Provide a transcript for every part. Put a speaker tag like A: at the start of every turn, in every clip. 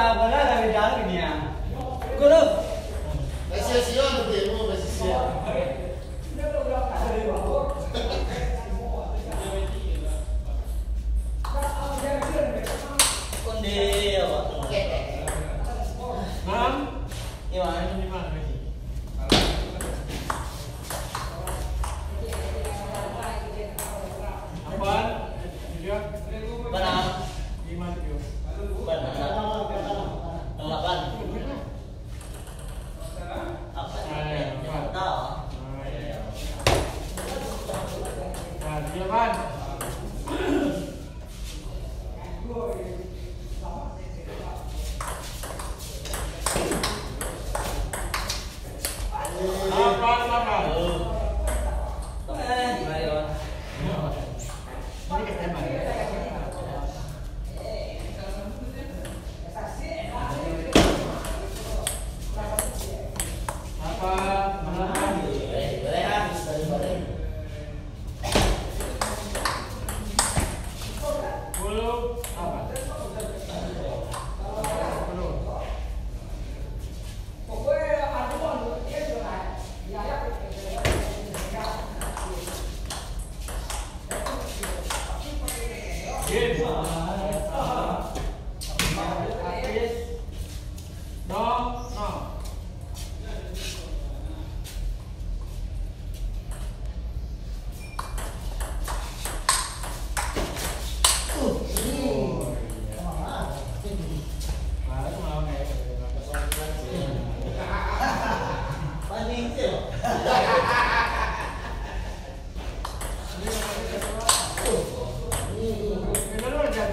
A: ဘာဘာလာတယ်ဒါလည်းမြန်
B: ကိုလို့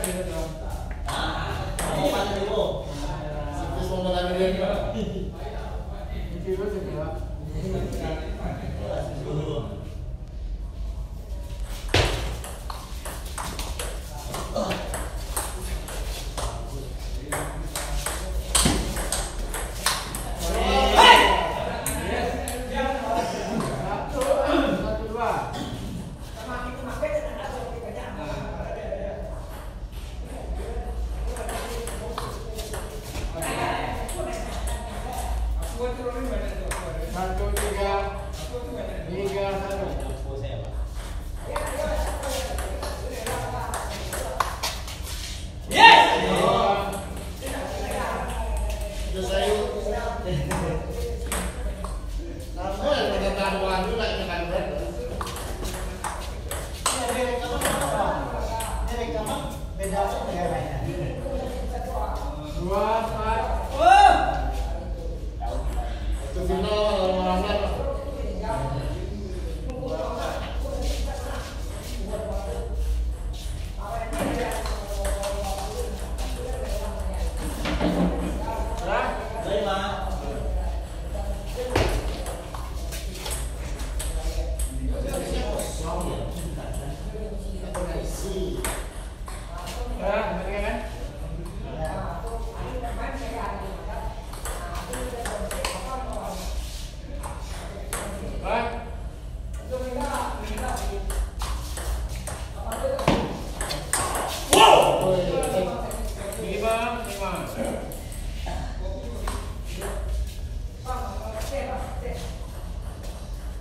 C: Thank
A: you.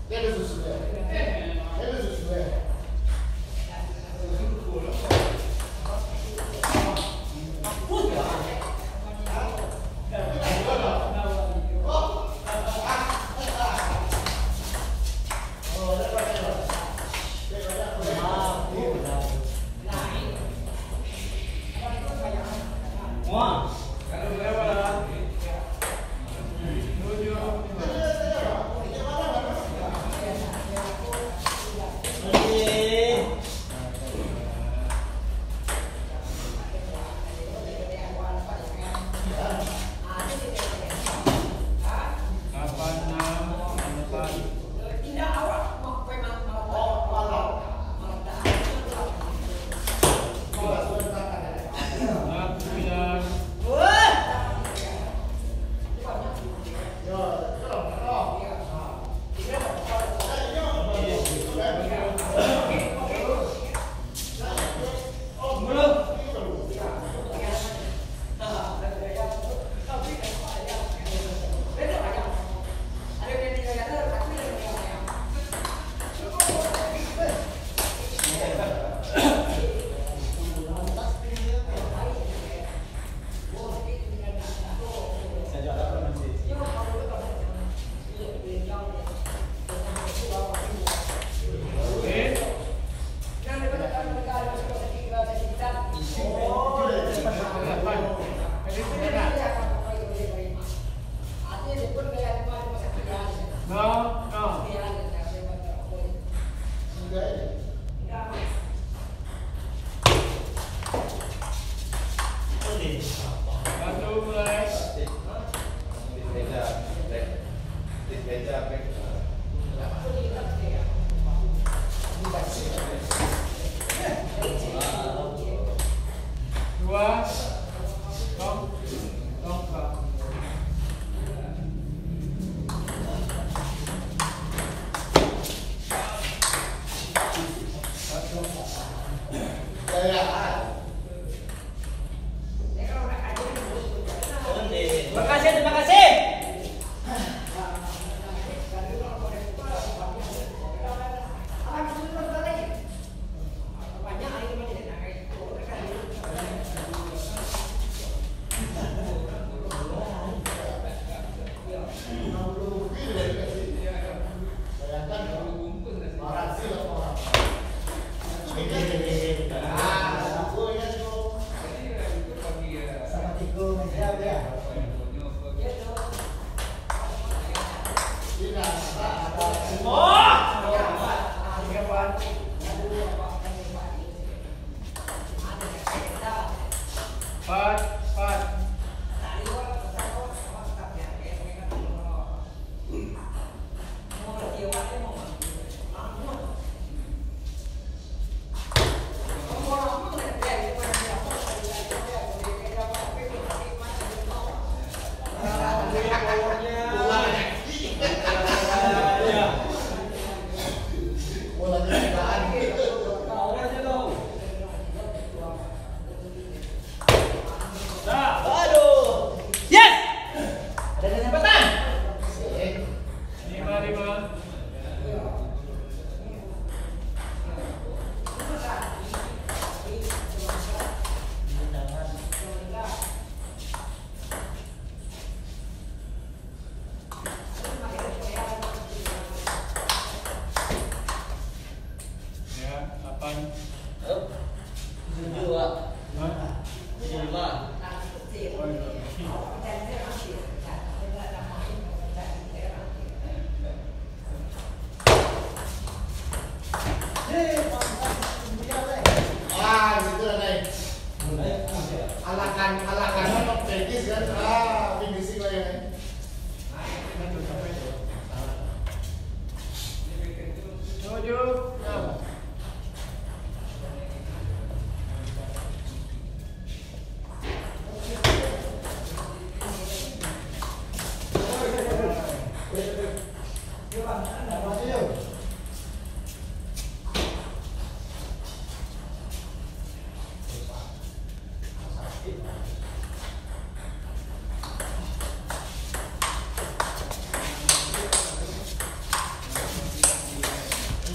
A: Deus o souber. Deus o souber.
D: One.
A: 分啊，alakan gitu. Alakan, alakan, teknis kan. Ah.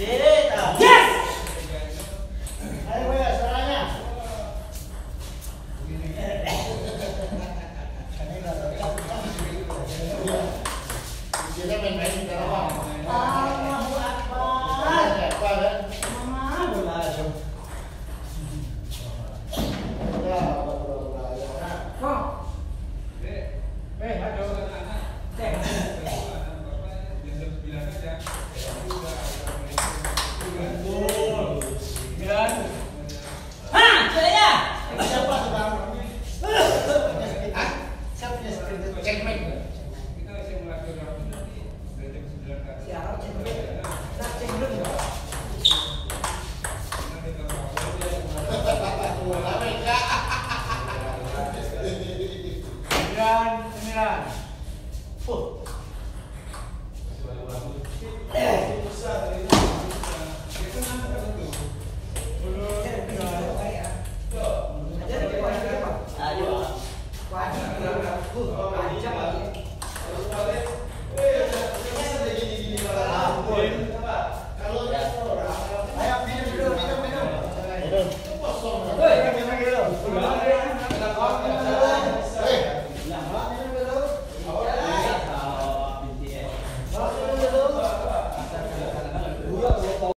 A: Yeah.